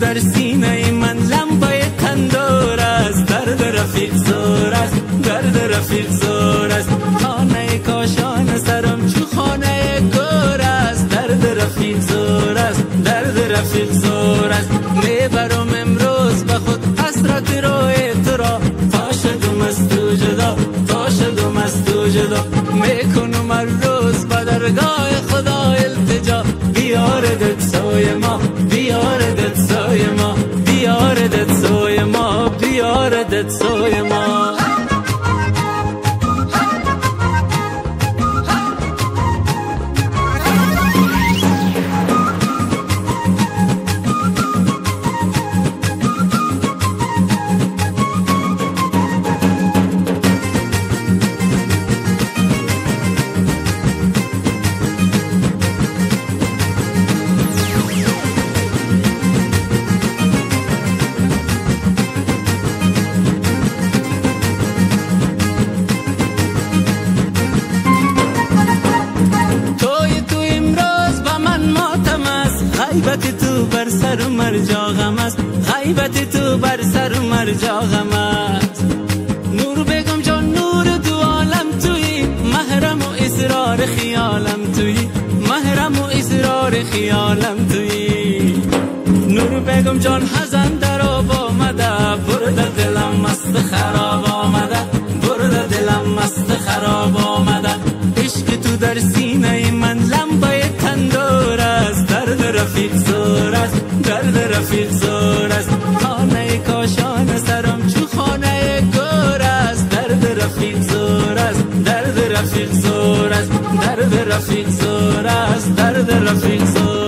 در سینه من لمبه تندور است. درد رفیق زور است. درد رفیق زور است. خانه کاشان سرم چو خانه گور است. درد رفیق زور است. درد رفیق زور است. می‌برم امروز به خود حسرت روی تو را. تا شدم از تو جدا. تا شدم از جدا. می‌کنم کنم روز به درگاه خدا التجا. بیاردت سوی ما. بیار آردت سوی غیبت تو بر سر و غم است. غیبت تو بر سر و غم است. نور بگم جان نور دو عالم توی محرم و اصرار خیالم توی محرم و اصرار خیالم توی نور بگم جان درد رفیق زور است درد رفیق زور است درد رفیق زور است درد رفیق زور